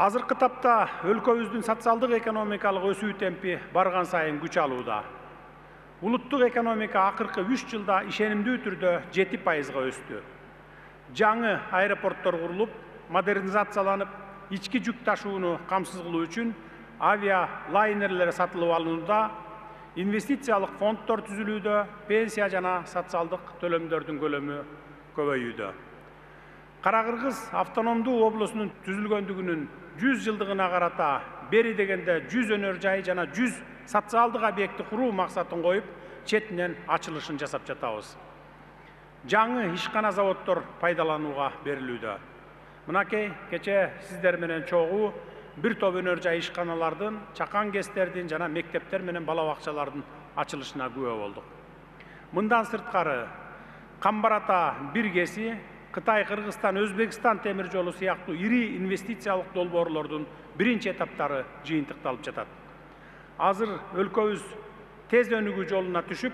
азыркы тапта өлкөбүздүн социалдык экономикалык өсүү темпи барган сайын күч алууда. Улуттук экономика акыркы үч жылда ишенимдүү түрдө жети пайызга өстү. Жаңы аэропорттор курулуп модернизацияланып ички жүк ташууну камсыз кылуу үчүн авиа лайнерлер сатылып алынууда инвестициялык фонддор түзүлүүдө пенсия жана социалдык төлөмдөрдүн көлөмү көбөйүүдө. Кара кыргыз автономдуу облусунун түзүлгөндүгүнүн жүз жылдыгына карата бери дегенде жүз өнөр жай жана жүз социалдык объектти куруу максатын коюп четинен ачылышын жасап жатабыз жаңы ишкана заводдор пайдаланууга берилүүдө мынакей кечээ сиздер менен чогуу бир топ өнөр жай ишканалардын чакан кестердин жана мектептер менен бала бакчалардын ачылышына күбө болдук мындан сырткары камбар ата бир кеси кытай кыргызстан өзбекстан темир жолу сыяктуу ири инвестициялык долбоорлордун биринчи этаптары жыйынтыкталып жатат азыр өлкөбүз тез өнүгүү жолуна түшүп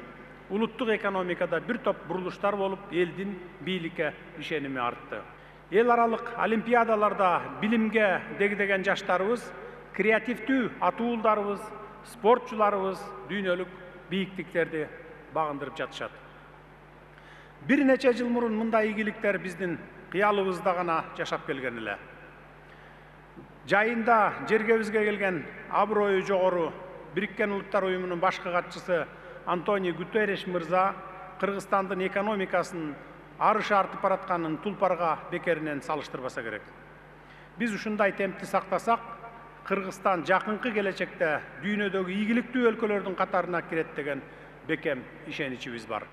улуттук экономикада бир топ бурулуштар болуп элдин бийликке ишеними артты. Эл аралык олимпиадаларда билимге дегдеген жаштарыбыз креативдүү атуулдарыбыз спортчуларыбыз дүйнөлүк бийиктиктерди багындырып жатышат. Бир нече жыл мурун мындай ийгиликтер биздин кыялыбызда гана жашап келген эле жайында жергебизге келген аброю жогору бириккен улуттар уюмунун башкы катчысы антонио гутерриш мырза кыргызстандын экономикасынын арышы артып баратканын тулпарга бекеринен салыштырбаса керек биз ушундай темпти сактасак кыргызстан жакынкы келечекте дүйнөдөгү ийгиликтүү өлкөлөрдүн катарына кирет деген бекем ишеничибиз бар